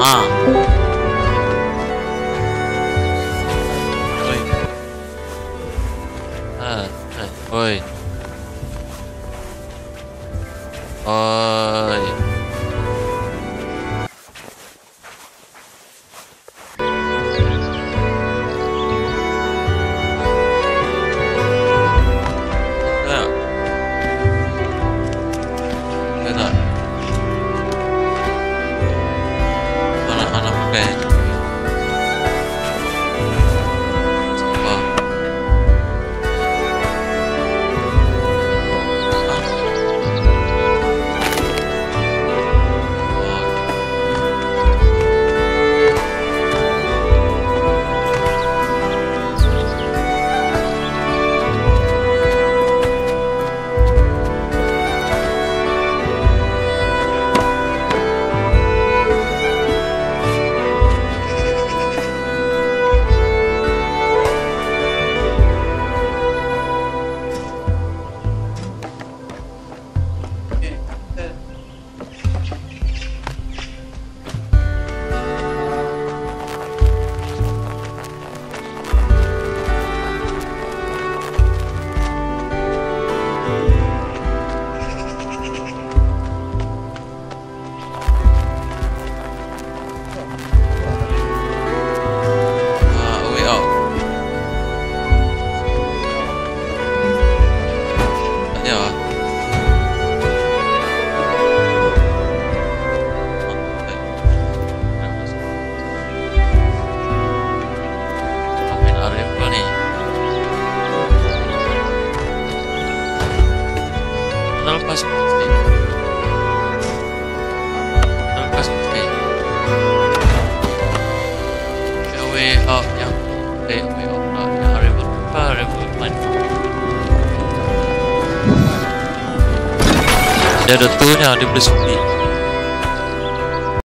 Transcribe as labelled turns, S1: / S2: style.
S1: 啊。Yeah, duplicity.